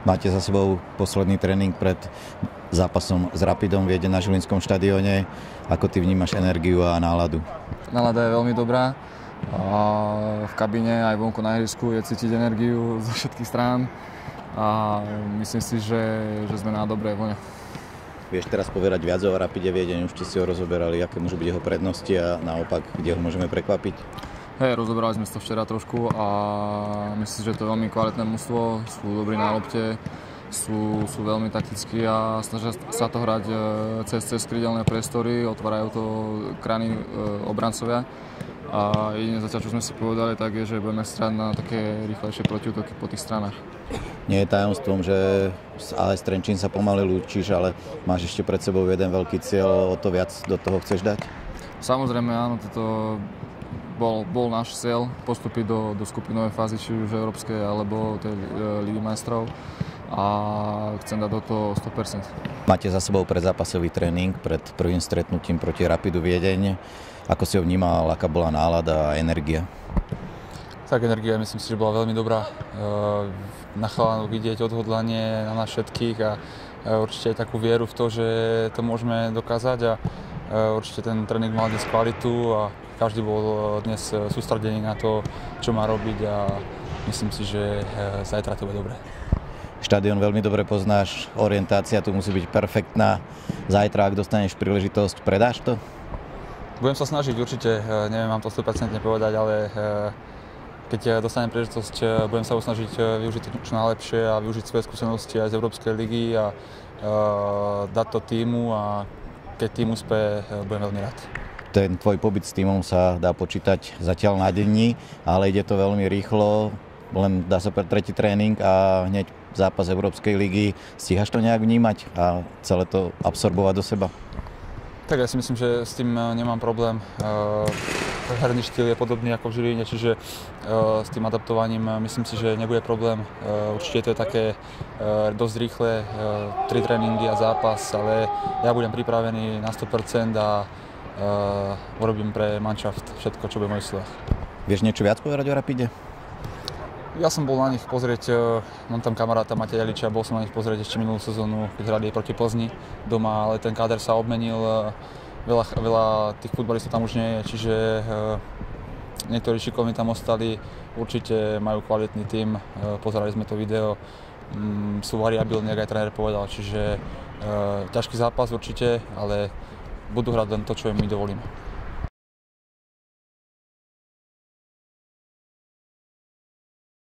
Máte za sebou posledný tréning pred zápasom s Rapidom viede na Žilinskom štadióne. Ako ty vnímaš energiu a náladu? Nálada je veľmi dobrá. V kabíne aj vonku na ihrisku je cítiť energiu zo všetkých strán a myslím si, že, že sme na dobrej vlne. Vieš teraz povedať viac o Rapide Viedeň, už ste si ho rozoberali, aké môžu byť jeho prednosti a naopak, kde ho môžeme prekvapiť? Hej, rozoberali sme to včera trošku a myslím, že to je veľmi kvalitné mužstvo, sú dobrí na lopte, sú, sú veľmi taktickí a snažia sa to hrať e, cez, cez krydelné priestory, otvárajú to krany e, obrancovia a jedine zatiaľ, čo sme si povedali, tak je, že budeme strať na také rýchlejšie protiútoky po tých stranách. Nie je tajomstvom, že ale s Trenčín sa pomaly lúčiš, ale máš ešte pred sebou jeden veľký cieľ, o to viac do toho chceš dať? Samozrejme, áno, toto bol, bol náš cieľ postúpiť do, do skupinovej fázy, či už európskej alebo tej e, Ligy majstrov a chcem dať do toho 100%. Máte za sebou predzápasový tréning pred prvým stretnutím proti Rapidu Viedeň. Ako si ho vnímal, aká bola nálada a energia? Tak energia myslím si, že bola veľmi dobrá. E, na chalánov vidieť odhodlanie na nás všetkých a určite aj takú vieru v to, že to môžeme dokázať a určite ten tréning mal dnes kvalitu a každý bol eh, dnes eh, sústredený na to, čo má robiť a myslím si, že zajtra to bude dobré. Štadión veľmi dobre poznáš, orientácia tu musí byť perfektná. Zajtra, ak dostaneš príležitosť, predáš to? Budem sa snažiť určite, neviem vám to 100% povedať, ale keď dostanem príležitosť, budem sa snažiť využiť to čo najlepšie a využiť svoje skúsenosti aj z Európskej ligy a dať to týmu a keď tým úspe, budem veľmi rád ten tvoj pobyt s týmom sa dá počítať zatiaľ na denní, ale ide to veľmi rýchlo, len dá sa pre tretí tréning a hneď zápas Európskej ligy. Stíhaš to nejak vnímať a celé to absorbovať do seba? Tak ja si myslím, že s tým eh, nemám problém. Uh, herný štýl je podobný ako v Žiline, čiže uh, s tým adaptovaním myslím si, že nebude problém. Určite to je také dosť rýchle, tri tréningy a zápas, ale ja budem pripravený na 100% a urobím pre manšaft všetko, čo bude môj silách. Vieš niečo viac povedať o Rapide? Ja som bol na nich pozrieť, uh, mám tam kamaráta Mateja Liča, bol som na nich pozrieť ešte minulú sezónu, keď hrali proti Plzni doma, ale ten káder sa obmenil, uh, veľa, veľa tých futbalistov tam už nie je, čiže uh, niektorí šikovní tam ostali, určite majú kvalitný uh, pozerali sme to video, um, sú variabilní, ako aj tréner povedal, čiže ťažký zápas určite, ale budú hrať len to, čo im my dovolíme.